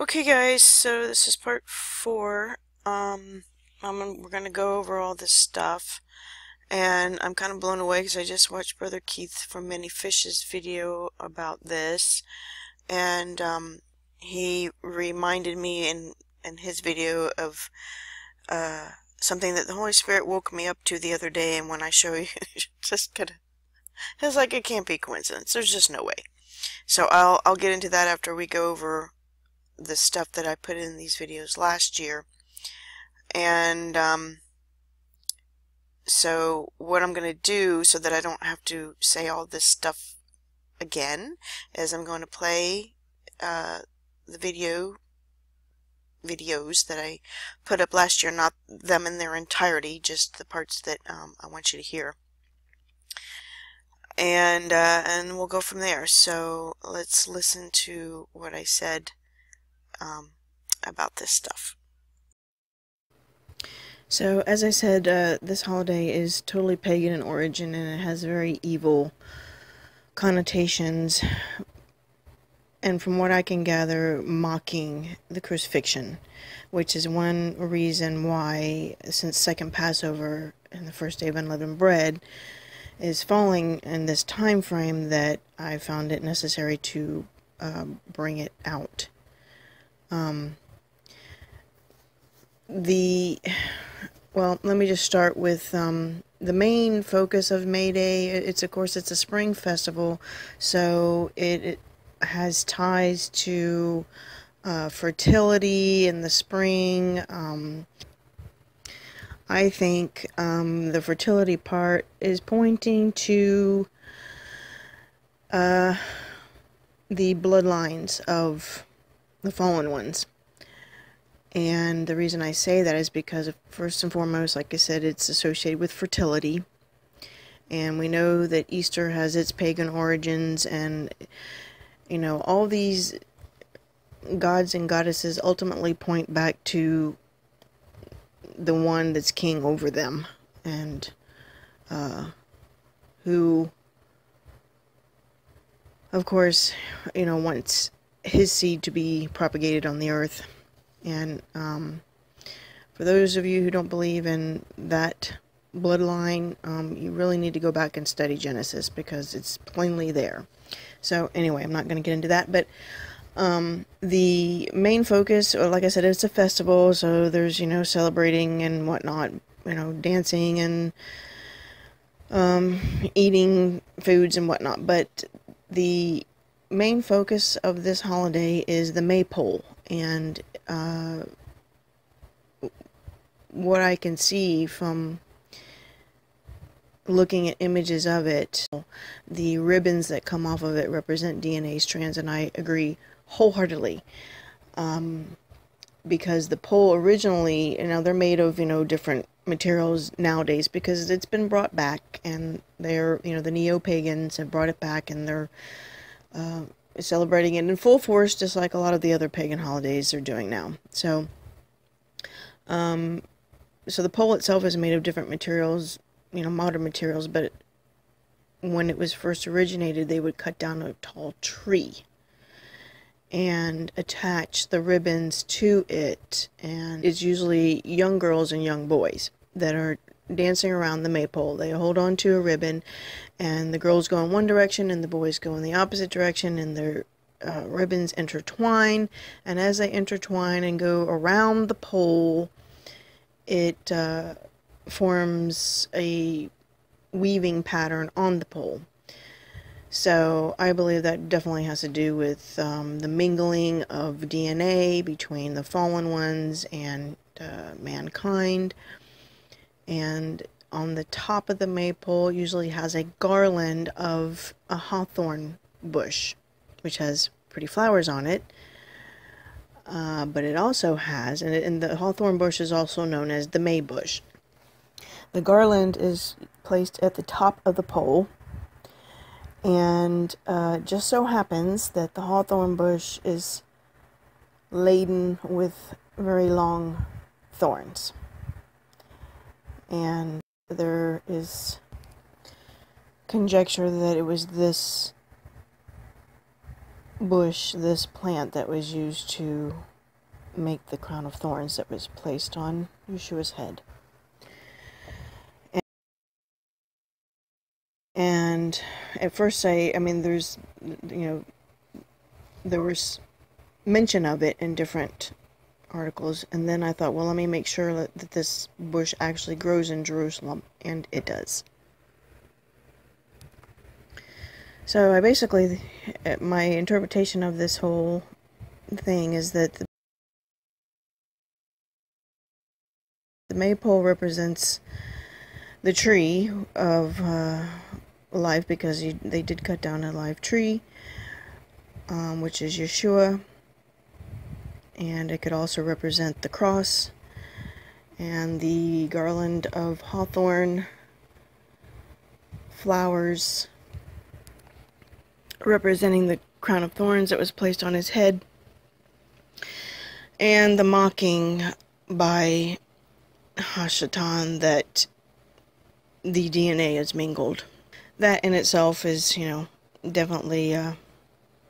Okay guys, so this is part four. Um, I'm, we're gonna go over all this stuff. And I'm kind of blown away because I just watched Brother Keith from Many Fishes video about this. And um, he reminded me in, in his video of uh, something that the Holy Spirit woke me up to the other day. And when I show you, just kind of, it's like it can't be coincidence. There's just no way. So I'll, I'll get into that after we go over the stuff that I put in these videos last year. And um, so what I'm going to do so that I don't have to say all this stuff again is I'm going to play uh, the video videos that I put up last year, not them in their entirety, just the parts that um, I want you to hear. And uh, and we'll go from there. So let's listen to what I said um, about this stuff. So, as I said, uh, this holiday is totally pagan in origin and it has very evil connotations, and from what I can gather, mocking the crucifixion, which is one reason why, since Second Passover and the first day of unleavened bread is falling in this time frame, that I found it necessary to uh, bring it out. Um, the well, let me just start with um, the main focus of May Day. It's of course it's a spring festival, so it, it has ties to uh, fertility in the spring. Um, I think um, the fertility part is pointing to uh, the bloodlines of the fallen ones. And the reason I say that is because, first and foremost, like I said, it's associated with fertility. And we know that Easter has its pagan origins, and, you know, all these gods and goddesses ultimately point back to the one that's king over them and uh, who, of course, you know, wants his seed to be propagated on the earth. And um, for those of you who don't believe in that bloodline, um, you really need to go back and study Genesis because it's plainly there. So anyway, I'm not going to get into that, but um, the main focus, like I said, it's a festival, so there's you know celebrating and whatnot, you know, dancing and um, eating foods and whatnot. But the main focus of this holiday is the maypole and uh, what I can see from looking at images of it, the ribbons that come off of it represent DNA strands, and I agree wholeheartedly. Um, because the pole originally, you know, they're made of, you know, different materials nowadays because it's been brought back and they're, you know, the neo pagans have brought it back and they're uh, celebrating it in full force, just like a lot of the other pagan holidays are doing now. So, um, so the pole itself is made of different materials, you know, modern materials, but when it was first originated, they would cut down a tall tree and attach the ribbons to it. And it's usually young girls and young boys that are dancing around the maypole. They hold on to a ribbon, and the girls go in one direction, and the boys go in the opposite direction, and their uh, ribbons intertwine. And as they intertwine and go around the pole, it uh, forms a weaving pattern on the pole. So I believe that definitely has to do with um, the mingling of DNA between the fallen ones and uh, mankind and on the top of the maypole usually has a garland of a hawthorn bush, which has pretty flowers on it. Uh, but it also has, and, it, and the hawthorn bush is also known as the May bush. The garland is placed at the top of the pole, and uh, just so happens that the hawthorn bush is laden with very long thorns and there is conjecture that it was this bush, this plant that was used to make the crown of thorns that was placed on Yeshua's head. And at first, I, I mean, there's, you know, there was mention of it in different articles, and then I thought, well, let me make sure that, that this bush actually grows in Jerusalem, and it does. So I basically, my interpretation of this whole thing is that the, the maypole represents the tree of uh, life because you, they did cut down a live tree, um, which is Yeshua, and it could also represent the cross and the garland of hawthorn flowers representing the crown of thorns that was placed on his head and the mocking by Hashatan that the DNA is mingled. That in itself is, you know, definitely uh,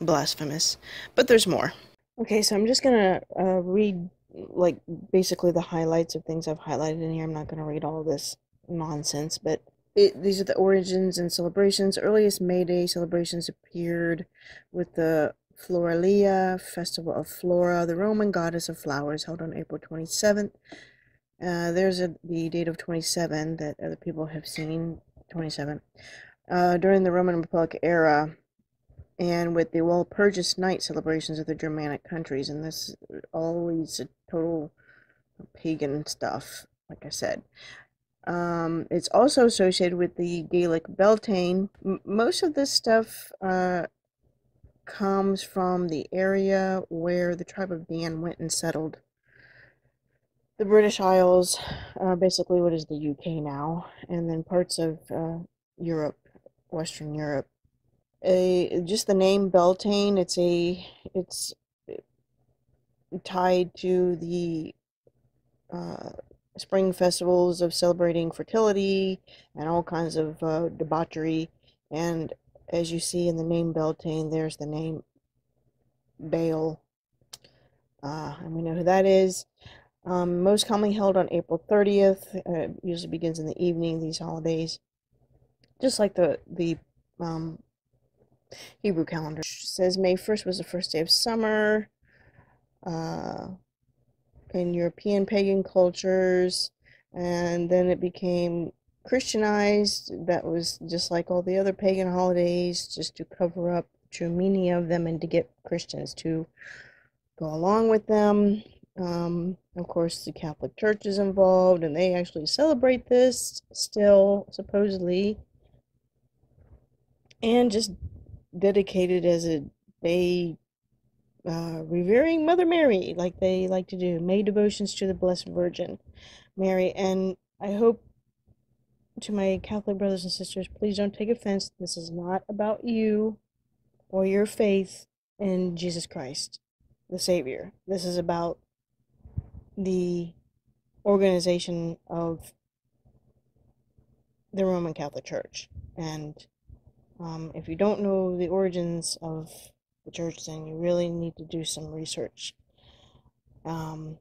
blasphemous. But there's more. Okay, so I'm just gonna uh, read, like, basically the highlights of things I've highlighted in here. I'm not gonna read all this nonsense, but it, these are the origins and celebrations. Earliest May Day celebrations appeared with the Floralia, Festival of Flora, the Roman goddess of flowers, held on April 27th. Uh, there's a, the date of 27 that other people have seen, 27. Uh, during the Roman Republic era, and with the Walpurgis night celebrations of the Germanic countries, and this always a total pagan stuff, like I said. Um, it's also associated with the Gaelic Beltane. M- most of this stuff uh, comes from the area where the tribe of Dan went and settled. The British Isles, uh, basically what is the UK now, and then parts of uh, Europe, Western Europe. A just the name Beltane. It's a it's tied to the uh, spring festivals of celebrating fertility and all kinds of uh, debauchery. And as you see in the name Beltane, there's the name Baal. Uh, and we know who that is. Um, most commonly held on April 30th. Uh, usually begins in the evening, these holidays. Just like the, the um, Hebrew calendar. Says May 1st was the first day of summer. Uh, in European pagan cultures, and then it became Christianized. That was just like all the other pagan holidays, just to cover up true meaning of them and to get Christians to go along with them. Um, of course, the Catholic Church is involved, and they actually celebrate this still, supposedly, and just dedicated as a day uh, revering Mother Mary, like they like to do, May devotions to the Blessed Virgin Mary. And I hope to my Catholic brothers and sisters, please don't take offense. This is not about you or your faith in Jesus Christ, the Savior. This is about the organization of the Roman Catholic Church. And um, if you don't know the origins of the church, then you really need to do some research. Um,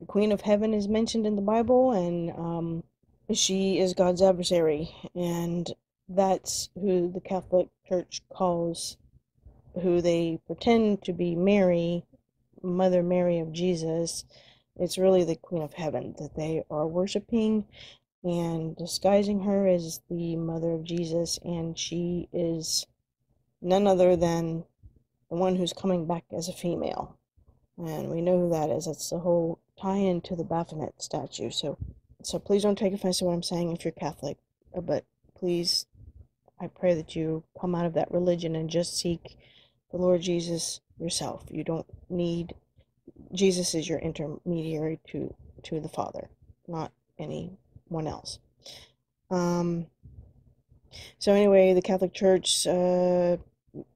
the Queen of Heaven is mentioned in the Bible, and um, she is God's adversary, and that's who the Catholic Church calls who they pretend to be Mary, Mother Mary of Jesus. It's really the Queen of Heaven that they are worshiping and disguising her as the Mother of Jesus, and she is none other than the one who's coming back as a female. And we know who that is. That's the whole tie-in to the Baphomet statue. So, so please don't take offense to what I'm saying if you're Catholic, but please, I pray that you come out of that religion and just seek the Lord Jesus yourself. You don't need Jesus is your intermediary to to the Father, not anyone else. Um. So anyway, the Catholic Church, uh,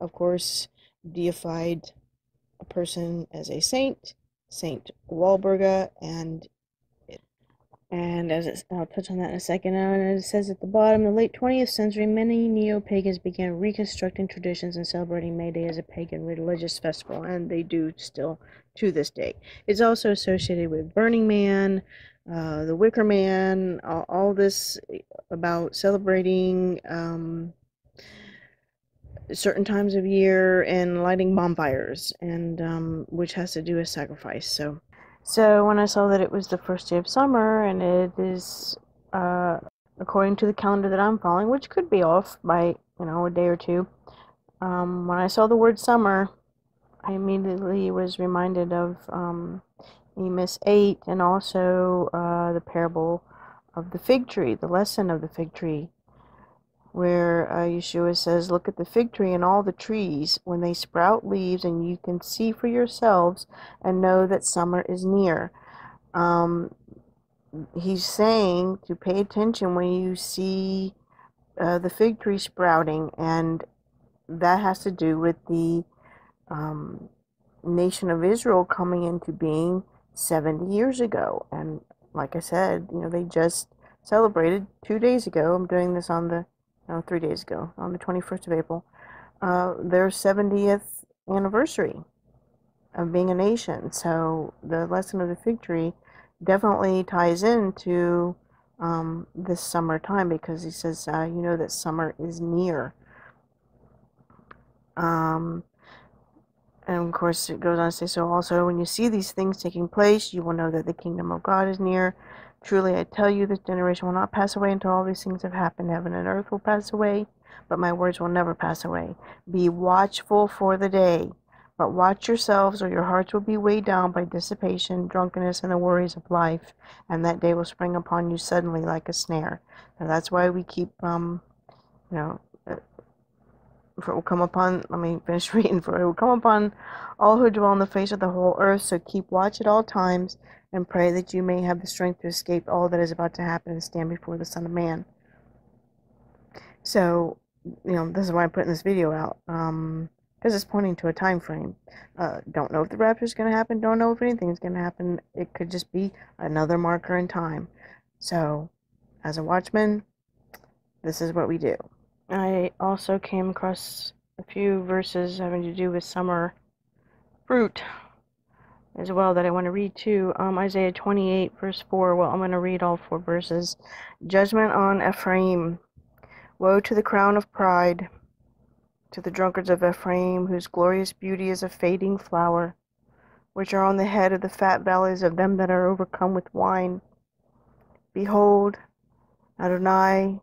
of course, deified a person as a saint, Saint Walburga, and And as it, I'll touch on that in a second. And it says at the bottom, in the late 20th century, many neo-pagans began reconstructing traditions and celebrating May Day as a pagan religious festival, and they do still to this day. It's also associated with Burning Man, uh, the Wicker Man, all, all, this about celebrating um, certain times of year and lighting bonfires, and um, which has to do with sacrifice. So. So when I saw that it was the first day of summer and it is uh, according to the calendar that I'm following, which could be off by you know a day or two, um, when I saw the word summer, I immediately was reminded of um, Amos 8 and also uh, the parable of the fig tree, the lesson of the fig tree where uh, Yeshua says, Look at the fig tree and all the trees when they sprout leaves, and you can see for yourselves and know that summer is near. Um, he's saying to pay attention when you see uh, the fig tree sprouting, and that has to do with the um, nation of Israel coming into being 70 years ago. And like I said, you know, they just celebrated two days ago. I'm doing this on the no, three days ago, on the 21st of April, uh, their 70th anniversary of being a nation. So the lesson of the fig tree definitely ties into um, this summertime because he says, uh, you know, that summer is near. Um, and of course, it goes on to say, so also when you see these things taking place, you will know that the kingdom of God is near. Truly, I tell you, this generation will not pass away until all these things have happened. Heaven and earth will pass away, but my words will never pass away. Be watchful for the day, but watch yourselves, or your hearts will be weighed down by dissipation, drunkenness, and the worries of life, and that day will spring upon you suddenly like a snare. And that's why we keep, um, you know, for it will come upon, let me finish reading, for it will come upon all who dwell on the face of the whole earth, so keep watch at all times and pray that you may have the strength to escape all that is about to happen and stand before the Son of Man. So, you know, this is why I'm putting this video out, um, because it's pointing to a time frame. Uh, don't know if the rapture is going to happen. Don't know if anything is going to happen. It could just be another marker in time. So, as a watchman, this is what we do. I also came across a few verses having to do with summer fruit as well that I want to read too. Um, Isaiah 28, verse 4. Well, I'm going to read all four verses. Judgment on Ephraim. Woe to the crown of pride, to the drunkards of Ephraim, whose glorious beauty is a fading flower, which are on the head of the fat bellies of them that are overcome with wine. Behold, Adonai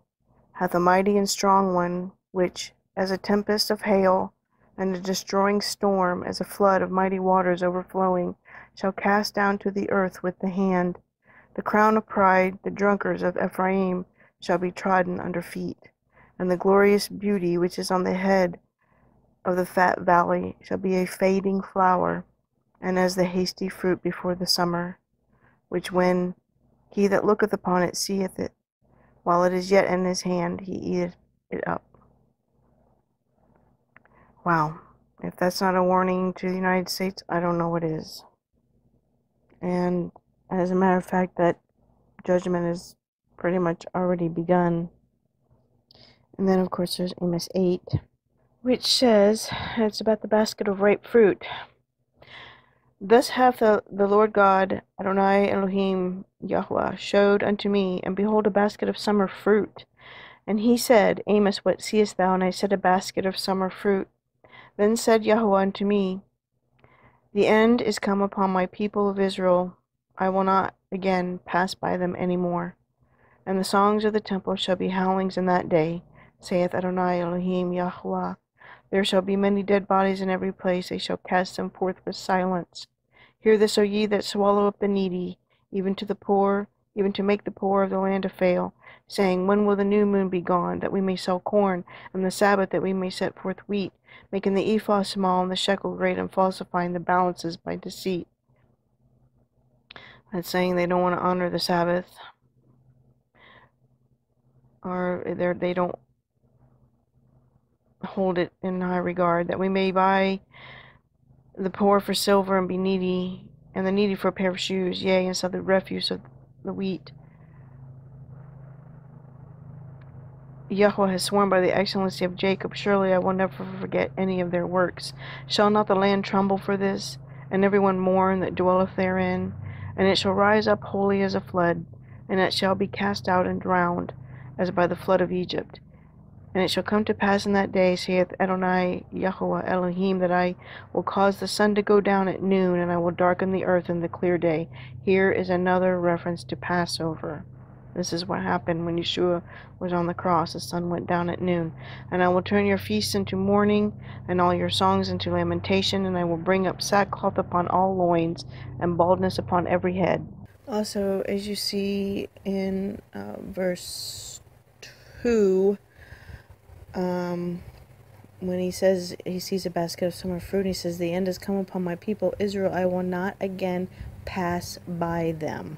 hath a mighty and strong one, which, as a tempest of hail, and a destroying storm, as a flood of mighty waters overflowing, shall cast down to the earth with the hand. The crown of pride, the drunkards of Ephraim, shall be trodden under feet, and the glorious beauty which is on the head of the fat valley shall be a fading flower, and as the hasty fruit before the summer, which when he that looketh upon it seeth it, while it is yet in his hand, he eateth it up. Wow. If that's not a warning to the United States, I don't know what is. And as a matter of fact, that judgment has pretty much already begun. And then, of course, there's Amos 8, which says it's about the basket of ripe fruit. Thus hath the, the Lord God, Adonai Elohim Yahweh, showed unto me, and behold, a basket of summer fruit. And he said, Amos, what seest thou? And I said, A basket of summer fruit. Then said Yahweh unto me, The end is come upon my people of Israel. I will not again pass by them any more. And the songs of the temple shall be howlings in that day, saith Adonai Elohim Yahweh. There shall be many dead bodies in every place, they shall cast them forth with silence. Hear this, O ye that swallow up the needy, even to the poor, even to make the poor of the land to fail, saying, When will the new moon be gone, that we may sell corn, and the Sabbath that we may set forth wheat, making the ephah small and the shekel great, and falsifying the balances by deceit. That's saying they don't want to honor the Sabbath, or they don't hold it in high regard, that we may buy the poor for silver and be needy, and the needy for a pair of shoes, yea, and sell the refuse of the wheat. Yahweh has sworn by the excellency of Jacob, surely I will never forget any of their works. Shall not the land tremble for this, and every one mourn that dwelleth therein? And it shall rise up wholly as a flood, and it shall be cast out and drowned, as by the flood of Egypt. And it shall come to pass in that day, saith Adonai Yahweh Elohim, that I will cause the sun to go down at noon, and I will darken the earth in the clear day. Here is another reference to Passover. This is what happened when Yeshua was on the cross. The sun went down at noon. And I will turn your feasts into mourning, and all your songs into lamentation, and I will bring up sackcloth upon all loins, and baldness upon every head. Also, as you see in uh, verse 2, um, when he says he sees a basket of summer fruit, he says, The end has come upon my people, Israel. I will not again pass by them.